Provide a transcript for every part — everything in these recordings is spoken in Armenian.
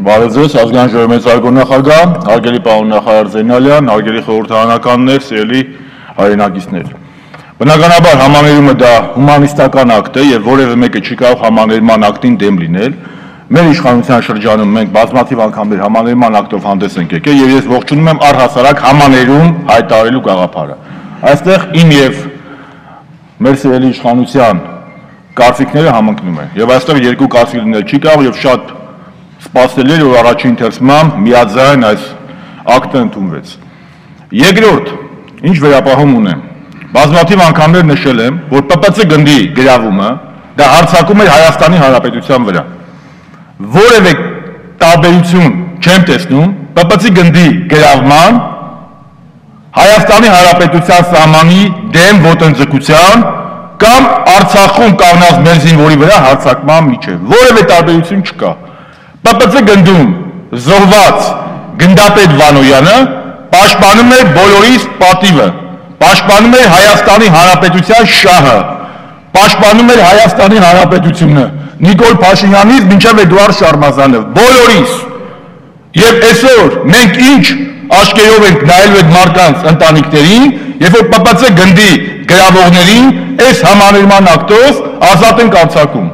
Բարև ձեզ, ազգային ժողովի մեծարգո նախագահ, հարգելի պարոն նախարար Զենալյան, հարգելի խորհրդարանականներ, սիրելի հայրենակիցներ։ Բնականաբար համաներումը դա հումանիստական ակտ է եւ որևէ մեկը չի կարող համաներման ակտին դեմ լինել։ Մեր իշխանության շրջանում մենք բազմաթիվ անգամներ համաներման ակտով հանդես ենք եկել եւ ես ողջունում եմ առհասարակ համաներում հայտարարելու գաղափարը։ Այստեղ իմ եւ մեր սիրելի իշխանության կարծիքները համընկնում են։ Եվ այստեղ երկու կարծիք լինել չի կարող եւ շատ սպասելի էր, որ առաջին թերսմամբ միաձայն այս ակտը ընդունվեց։ Երկրորդ, ինչ վերապահում ունեմ։ Բազմաթիվ անգամներ նշել եմ, որ ՊՊՑ գնդի գրավումը դա հարցակում էր Հայաստանի Հանրապետության վրա։ Որևէ տարբերություն չեմ տեսնում ՊՊՑ գնդի գրավման Հայաստանի Հանրապետության սահմանի դեմ ոտնձգության կամ Արցախում կանգնած մեր զինվորի վրա հարձակման միջև։ Որևէ տարբերություն չկա։ ՊՊՑ գնդում զոհված գնդապետ Վանոյանը պաշտպանում էր բոլորիս պատիվը, պաշտպանում էր Հայաստանի Հանրապետության շահը, պաշտպանում էր Հայաստանի Հանրապետությունը Նիկոլ Փաշինյանից մինչև Էդուարդ Շարմազանը, բոլորիս։ Եվ այսօր մենք ինչ աշկերով ենք նայելու այդ մարդկանց ընտանիքներին, երբ որ ՊՊՑ գնդի գրավորներին այս համաներման ակտով ազատ են արձակում։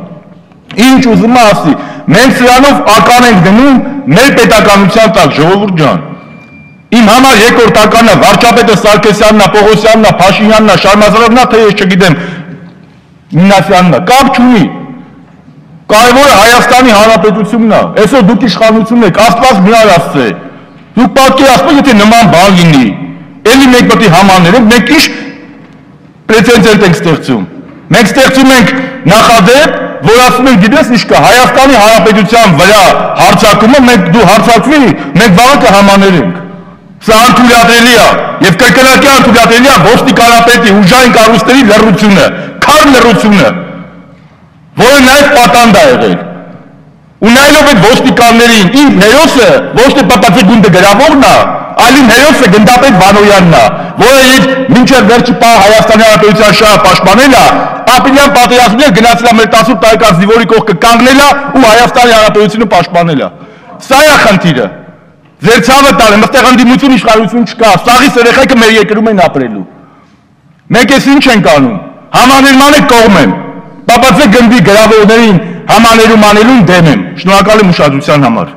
Ինչ ուզում ասի, Մենք սրանով ական ենք դնում մեր պետականության տակ, ժողովուրդ ջան։ Իմ համար երկրորդ ականը վարչապետը Սարգսյանն է, Պողոսյանն է, Փաշինյանն է, Շարմազանովն է, թե ես չգիտեմ, Մինասյանն է, կապ չունի։ Կարևորը Հայաստանի Հանրապետությունն է։ Այսօր դուք իշխանությունն եք, Աստված միար ասցե։ Դուք պատկերացնեք, եթե նման բան լինի, էլի մենք պետք է համաներենք, մենք ինչ պրեցեդենտ ենք ստեղծում։ Մենք ստեղծում ենք նախադեպ, որ ասում են գիտես ինչ կա Հայաստանի Հանրապետության վրա հարցակումը մենք դու հարցակվի մենք բանը կհամաներենք սա անթույլատրելի է եւ կրկնակի անթույլատրելի է ոստիկանապետի ուժային կառույցների լռությունը քար լռությունը որը նաեւ պատանդ է եղել ու նայելով այդ ոստիկաններին իմ հերոսը ոչ թե ՊՊՑ գունդը գրավորն է այլ իմ հերոսը գնդապետ Վանոյանն է որը իր մինչև վերջի պահ Հայաստանի Հանրապետության շահը պաշտպանել է ապրիլյան պատերազմներ գնացել է մեր 18 տարեկան զինվորի կողքը կանգնել է ու Հայաստանի Հանրապետությունը պաշտպանել է։ Սա է խնդիրը։ Ձեր ցավը տալեմ, այստեղ ընդդիմություն իշխանություն չկա, սաղի երեխեքը մեր երկրում են ապրելու։ Մենք էս ինչ ենք անում։ Համաներմանը կողմ եմ։ ՊՊՑ գնդի գրավորներին համաներում անելուն դեմ եմ։ Շնորհակալ եմ ուշադրության համար։